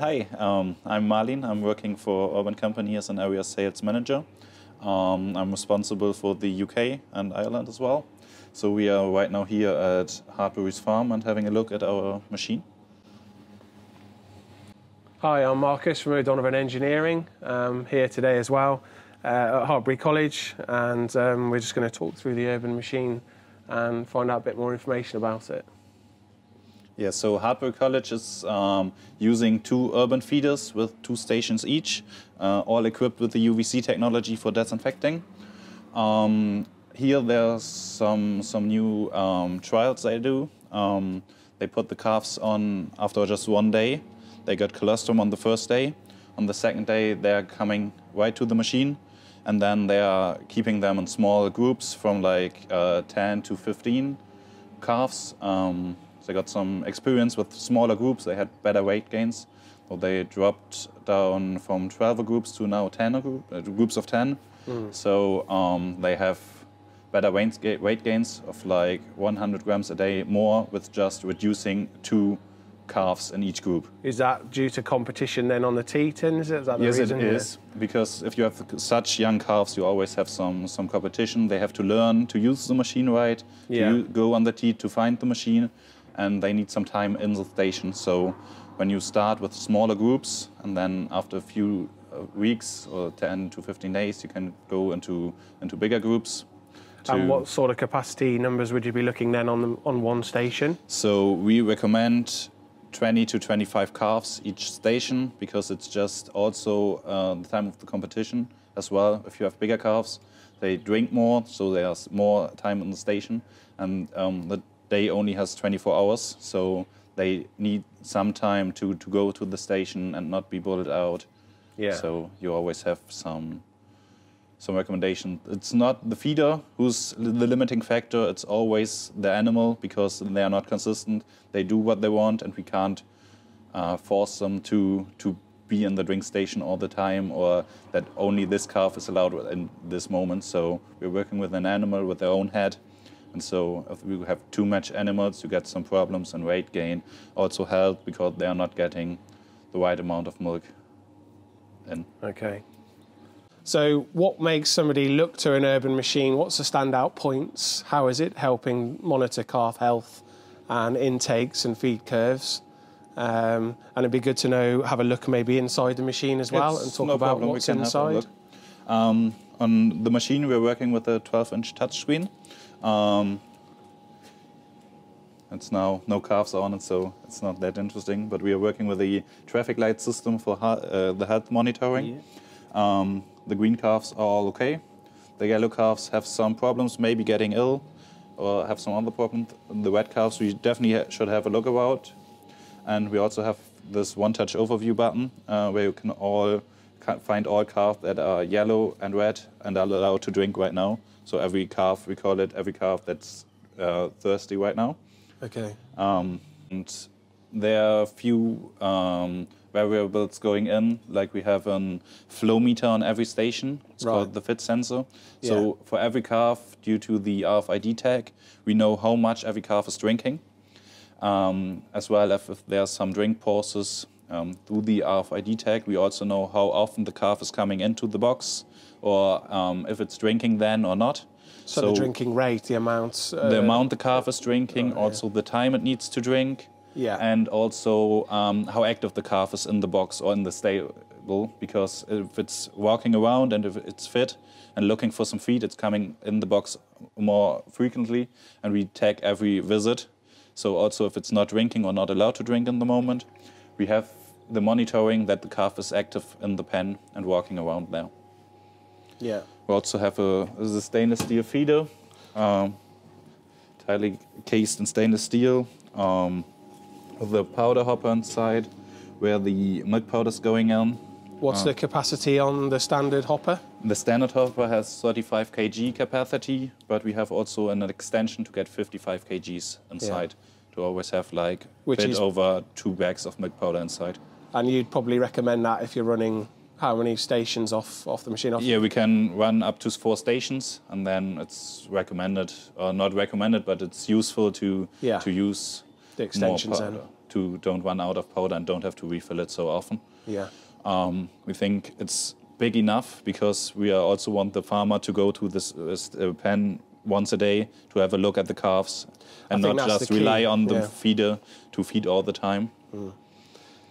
Hi, um, I'm Marlin. I'm working for Urban Company as an area sales manager. Um, I'm responsible for the UK and Ireland as well. So we are right now here at Hartpury's farm and having a look at our machine. Hi, I'm Marcus from O'Donovan Engineering, um, here today as well uh, at Hartpury College, and um, we're just going to talk through the urban machine and find out a bit more information about it. Yeah, so Hartpury College is um, using two urban feeders with two stations each, uh, all equipped with the UVC technology for disinfecting. Um, here there's some, some new um, trials they do. Um, they put the calves on after just one day they got colostrum on the first day. On the second day, they're coming right to the machine, and then they are keeping them in small groups from like uh, 10 to 15 calves. Um, they got some experience with smaller groups. They had better weight gains. So they dropped down from 12 groups to now 10 group, uh, groups of 10. Mm. So um, they have better weight gains of like 100 grams a day more with just reducing two calves in each group. Is that due to competition then on the teat-in? Is, it? is that the yes, reason? it is. Because if you have such young calves, you always have some, some competition. They have to learn to use the machine right, yeah. to go on the teat to find the machine, and they need some time in the station. So when you start with smaller groups, and then after a few uh, weeks or 10 to 15 days, you can go into, into bigger groups. And what sort of capacity numbers would you be looking then on the, on one station? So we recommend 20 to 25 calves each station because it's just also uh, the time of the competition as well. If you have bigger calves, they drink more, so there's more time in the station. And um, the day only has 24 hours, so they need some time to, to go to the station and not be bullied out. Yeah. So you always have some some recommendation. It's not the feeder who's the limiting factor. It's always the animal because they are not consistent. They do what they want, and we can't uh, force them to to be in the drink station all the time, or that only this calf is allowed in this moment. So we're working with an animal with their own head. And so if you have too much animals, you get some problems and weight gain. Also health because they are not getting the right amount of milk in. Okay. So, what makes somebody look to an urban machine? What's the standout points? How is it helping monitor calf health and intakes and feed curves? Um, and it'd be good to know, have a look maybe inside the machine as well it's and talk no about problem. what's inside. Um, on the machine, we're working with a 12 inch touchscreen. Um, it's now no calves on it, so it's not that interesting. But we are working with the traffic light system for uh, the health monitoring. Yeah. Um, the green calves are all okay. The yellow calves have some problems, maybe getting ill or have some other problems. The red calves we definitely should have a look about. And we also have this one-touch overview button uh, where you can all find all calves that are yellow and red and are allowed to drink right now. So every calf, we call it every calf that's uh, thirsty right now. Okay. Um, and there are a few um, variables going in, like we have a flow meter on every station. It's right. called the fit sensor. Yeah. So for every calf, due to the RFID tag, we know how much every calf is drinking. Um, as well as if there's some drink pauses um, through the RFID tag, we also know how often the calf is coming into the box or um, if it's drinking then or not. So, so, the drinking rate, the amount. Uh, the amount the calf is drinking, oh, also the time it needs to drink, yeah. And also um, how active the calf is in the box or in the stable, because if it's walking around and if it's fit and looking for some feed, it's coming in the box more frequently, and we tag every visit. So also if it's not drinking or not allowed to drink in the moment, we have the monitoring that the calf is active in the pen and walking around there. Yeah. We also have a, a stainless steel feeder, um, tightly cased in stainless steel. Um, the powder hopper inside where the milk powder is going in. What's uh, the capacity on the standard hopper? The standard hopper has 35 kg capacity, but we have also an extension to get 55 kgs inside yeah. to always have like Which bit over two bags of milk powder inside. And you'd probably recommend that if you're running how many stations off off the machine? Off? Yeah, we can run up to four stations, and then it's recommended, or not recommended, but it's useful to yeah. to use the extensions then. to don't run out of powder and don't have to refill it so often. Yeah. Um, we think it's big enough because we also want the farmer to go to this, uh, pen once a day to have a look at the calves and not just rely on the yeah. feeder to feed all the time.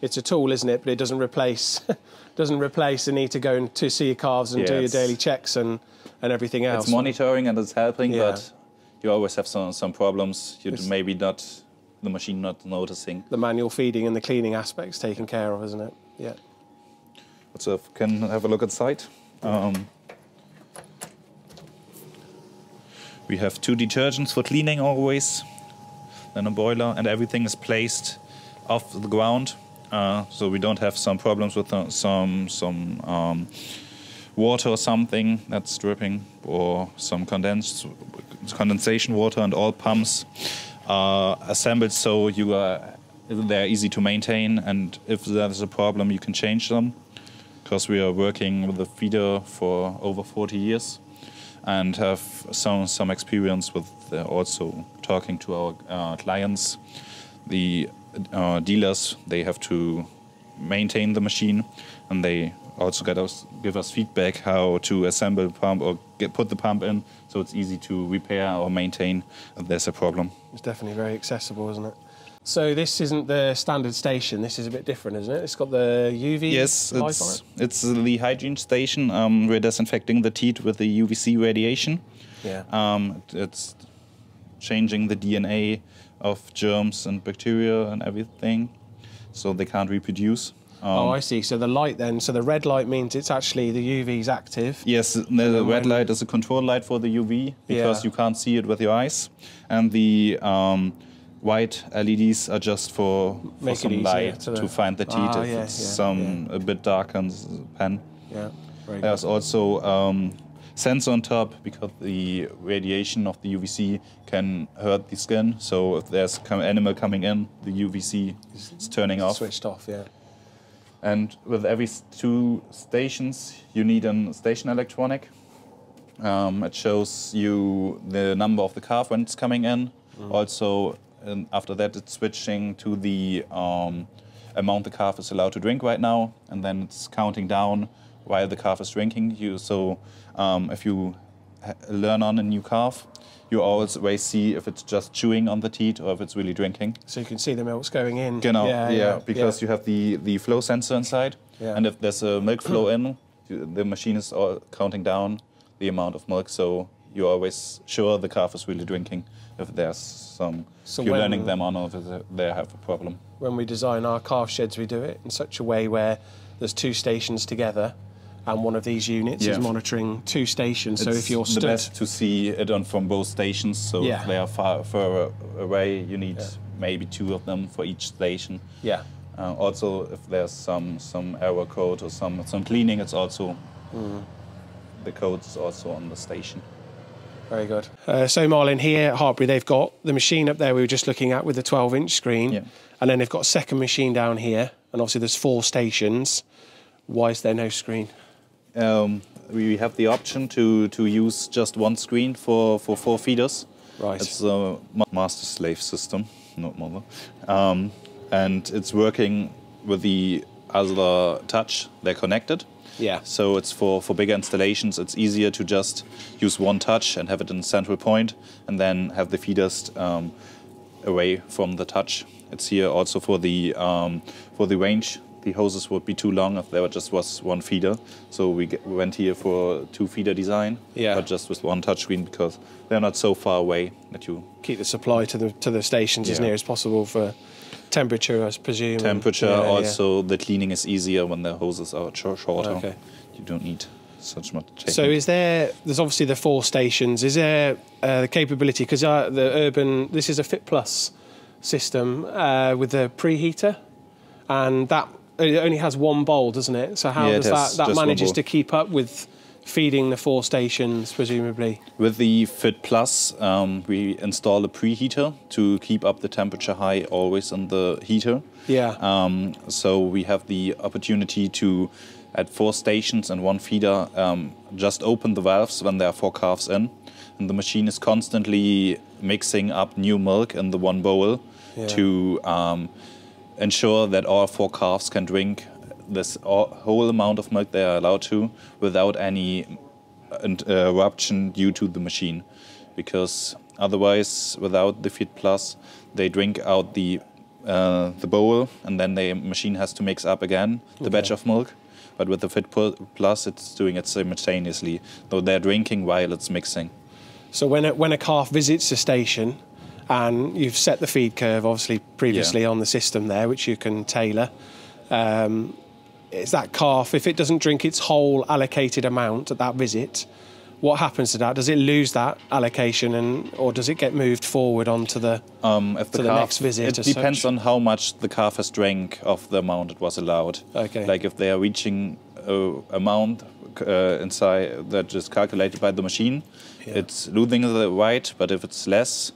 It's a tool, isn't it? But it doesn't replace doesn't replace the need to go and to see your calves and do your daily checks and, and everything else. It's monitoring and it's helping, Yeah. but you always have some, some problems. You It's- maybe not the machine not noticing. the manual feeding and the cleaning aspects taken care of, isn't it? Yeah. So if we can have a look inside. Um, we have two detergents for cleaning always, then a boiler, and everything is placed off the ground, uh, so we don't have some problems with uh, some some um, water or something that's dripping, or some condensed condensation water, and all pumps are assembled so you are they're easy to maintain, and if there's a problem, you can change them because we are working with the feeder for over 40 years and have some some experience with uh, also talking to our uh, clients. The uh, dealers they have to maintain the machine, and they also get us give us feedback how to assemble the pump or get put the pump in, so it's easy to repair or maintain if there's a problem. It's definitely very accessible, isn't it? So this isn't the standard station. This is a bit different, isn't it? It's got the UV Yes, it's, it. it's the hygiene station. Um, we're disinfecting the teat with the UVC radiation. Yeah. Um, it's changing the DNA of germs and bacteria and everything, so they can't reproduce. Um, oh, I see. So the light then, so the red light means it's actually the UV is active. Yes, the then red when- light is a control light for the UV because Yeah. you can't see it with your eyes, and the um, white LEDs are just for, for Make some light to to, find the teeth Ah, if yeah, it's yeah, some a bit dark on the pen. Yeah. Very There's good. also um, sensor on top because the radiation of the UVC can hurt the skin. So if there's come animal coming in, the UVC is turning off. Switched off. Yeah. And with every two stations, you need a station electronic. Um, it shows you the number of the calf when it's coming in. Also, and after that, it's switching to the um, amount the calf is allowed to drink right now, and then it's counting down while the calf is drinking. You so um, if you ha- learn on a new calf, you always see if it's just chewing on the teat or if it's really drinking. So you can see the milk's going in. Genau, Yeah. yeah, because you have the, the flow sensor inside, Yeah. and if there's a milk flow in, the machine is all counting down the amount of milk, so you're always sure the calf is really drinking. If there's some, So if you're when- learning them on, or if they have a problem. when we design our calf sheds, we do it in such a way where there's two stations together, and one of these units is monitoring two stations. so if you're stood, the best to see it on from both stations. So Yeah. if they are far further away, you need maybe two of them for each station. yeah, Uh, also, if there's some some error code or some some cleaning, it's also Mm. the code is also on the station. very good. Uh, so Marlin, here at Hartpury, they've got the machine up there we were just looking at with the 12-inch screen, Yeah. and then they've got a second machine down here, and obviously there's four stations. Why is there no screen? Um, we have the option to, to use just one screen for, for four feeders. Right. It's a master slave system, not mother. Um, and it's working with the other touch. They're connected. Yeah. So it's for, for bigger installations, it's easier to just use one touch and have it in a central point and then have the feeders um, away from the touch. It's here also for the, um, for the range. The hoses would be too long if there just was one feeder. So we, get, we went here for two feeder design, Yeah. but just with one touchscreen because they're not so far away that you Keep the supply to the to the stations as near as possible for temperature, I presume. temperature. Yeah, yeah. also, the cleaning is easier when the hoses are shor- shorter. Okay. You don't need such much. So is there? There's obviously the four stations. Is there uh, the capability? Because uh, the urban, this is a Fit Plus system uh, with the preheater, and that it only has one bowl, doesn't it? So how Yeah, does that has that manages to keep up with feeding the four stations, presumably? With the Fit Plus, um, we install a preheater to keep up the temperature high always in the heater. Yeah. Um, so we have the opportunity to, at four stations and one feeder, um, just open the valves when there are four calves in, and the machine is constantly mixing up new milk in the one bowl Yeah. to um, ensure that all four calves can drink this whole amount of milk they are allowed to without any interruption due to the machine. Because otherwise, without the Fit Plus, they drink out the uh, the bowl, and then the machine has to mix up again the Okay. batch of milk. But with the Fit Plus, it's doing it simultaneously, So they're drinking while it's mixing. So when a, when a calf visits the station, and you've set the feed curve, obviously previously on the system there, which you can tailor. Um, is that calf if it doesn't drink its whole allocated amount at that visit? What happens to that? Does it lose that allocation, and or does it get moved forward onto the? Um, if the To the calf, next visit it depends such? on how much the calf has drank of the amount it was allowed. Okay. Like if they are reaching a amount uh, inside that is calculated by the machine, Yeah. it's losing the right. But if it's less,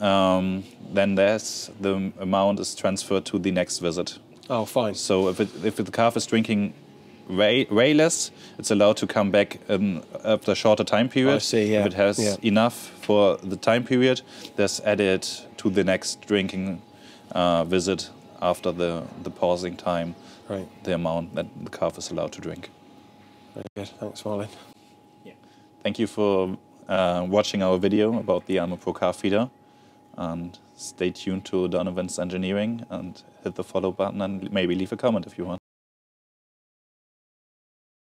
um, then there's the amount is transferred to the next visit. Oh, fine. So if it, if the calf is drinking way, way less, it's allowed to come back um, after a shorter time period. I see, yeah, If it has yeah. enough for the time period, that's added to the next drinking uh, visit after the, the pausing time, Right. the amount that the calf is allowed to drink. Very good. Thanks, Marlon. Thank you for uh, watching our video about the Alma Pro calf feeder. And stay tuned to Donovan's Engineering and hit the follow button and maybe leave a comment if you want.